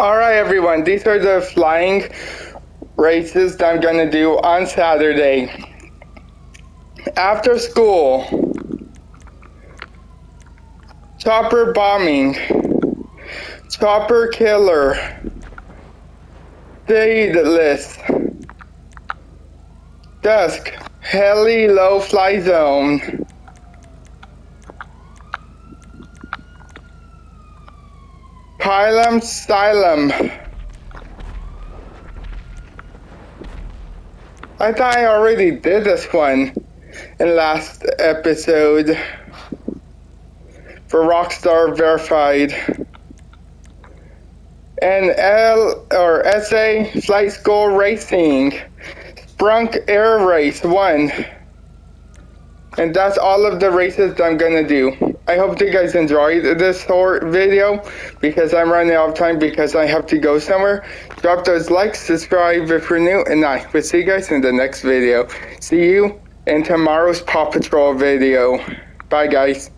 Alright everyone, these are the flying races that I'm gonna do on Saturday. After school, chopper bombing, chopper killer, list, dusk, heli low fly zone. Pylum Stylum. I thought I already did this one in last episode for Rockstar Verified. And L or SA Flight School Racing. Sprunk Air Race 1. And that's all of the races that I'm gonna do. I hope you guys enjoyed this short video because I'm running out of time because I have to go somewhere. Drop those likes, subscribe if you're new, and I will see you guys in the next video. See you in tomorrow's Paw Patrol video. Bye guys.